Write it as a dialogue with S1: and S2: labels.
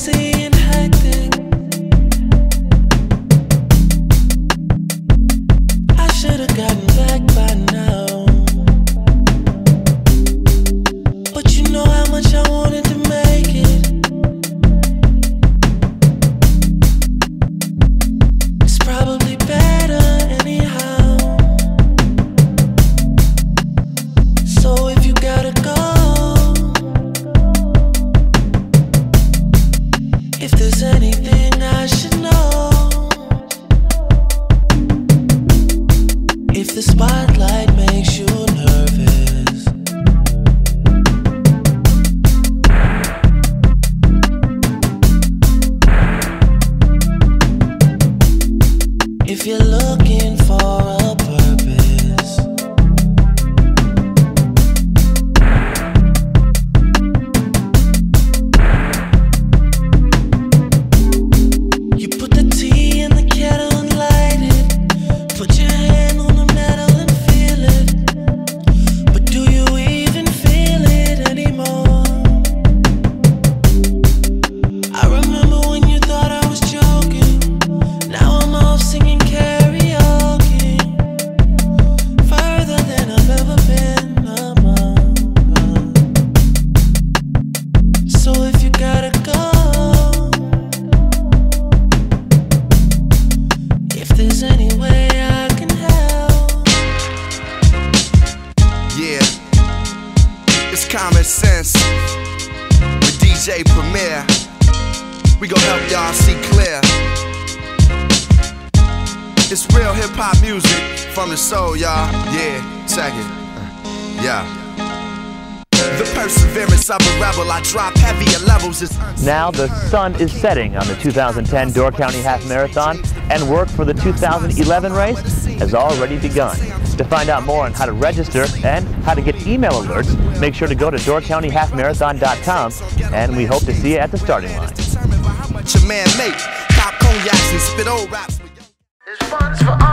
S1: see If there's anything I should know, if the spotlight makes you nervous, if you're
S2: looking for common sense with DJ Premier. We gon' help y'all see clear. It's real hip hop music from the soul, y'all. Yeah, check it. Yeah. The perseverance of a rebel, I drop heavier levels.
S3: Now the sun is setting on the 2010 Door County Half Marathon, and work for the 2011 race has already begun. To find out more on how to register and how to get email alerts, make sure to go to doorcountyhalfmarathon.com, and we hope to see you at the starting line.
S2: determined by how much a man make. Pop cognacs and spit old raps.
S1: There's funds for all